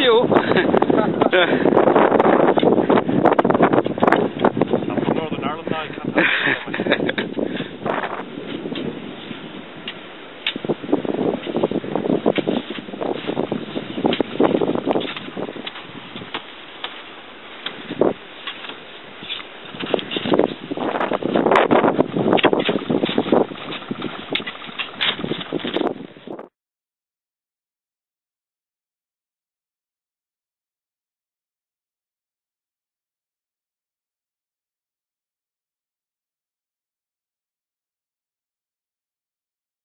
viu.